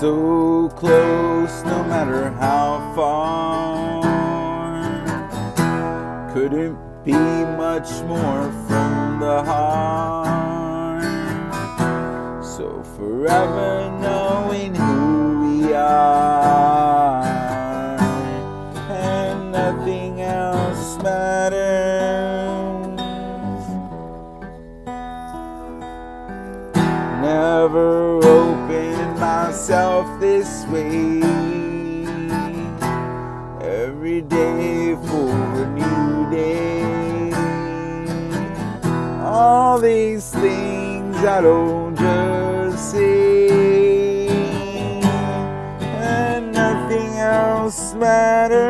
so close no matter how far. Couldn't be much more from the heart. So forever knowing who we are, and nothing else matters. Never opened myself this way. Every day for a new day. All these things I don't just say, and nothing else matters.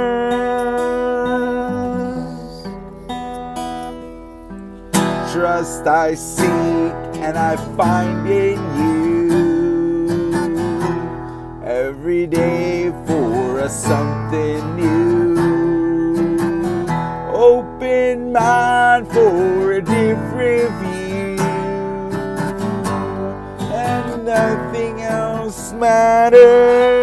Trust I seek and I find in you every day for a something new. Open mind for a different view, and nothing else matters.